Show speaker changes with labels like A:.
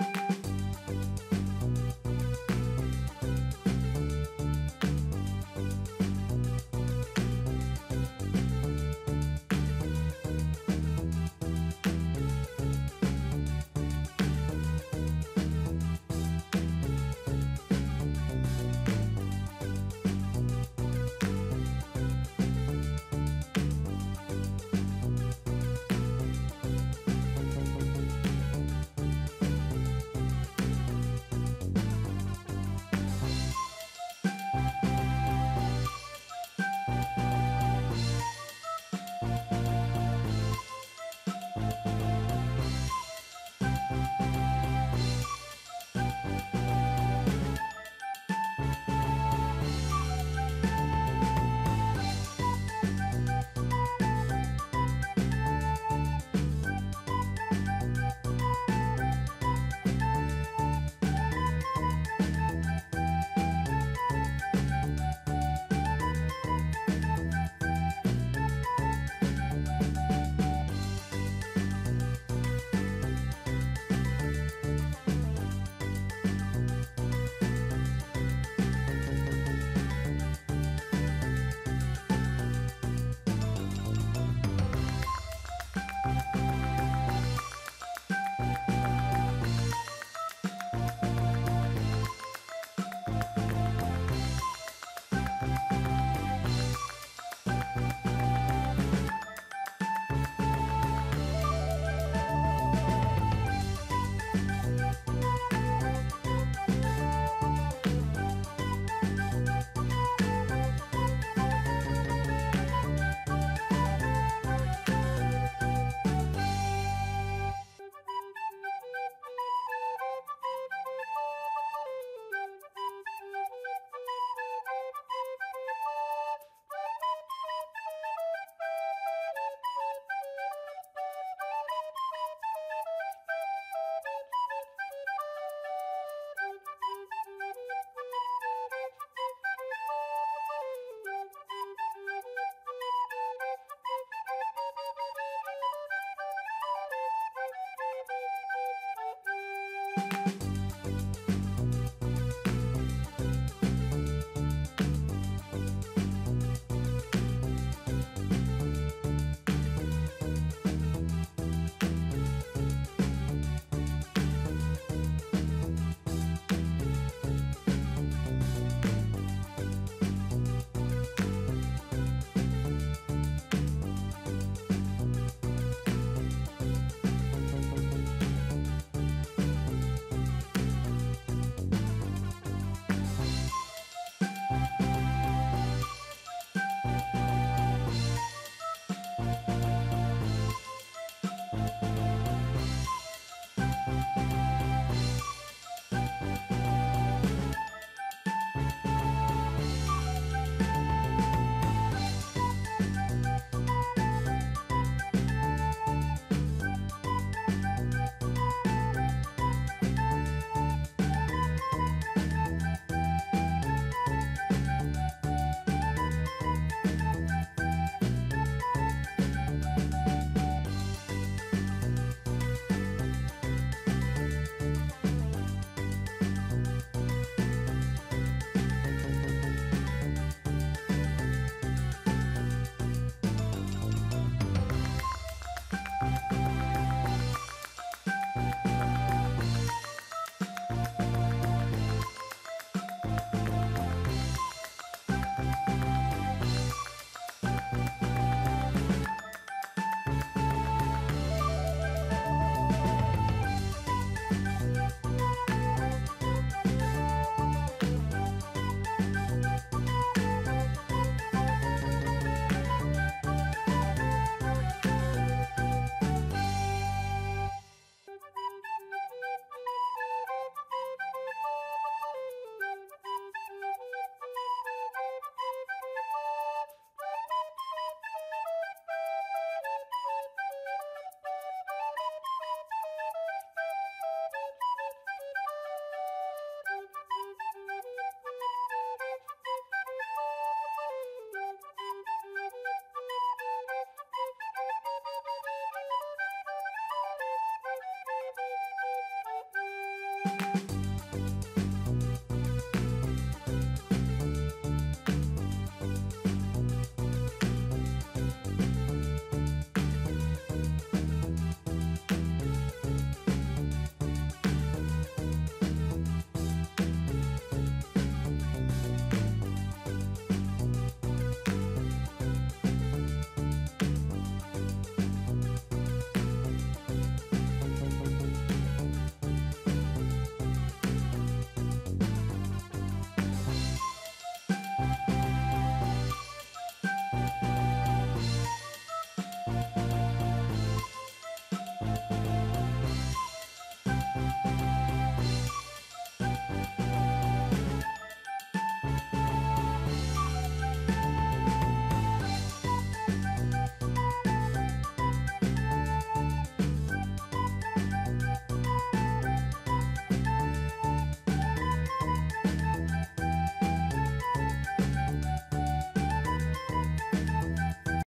A: you. Bye.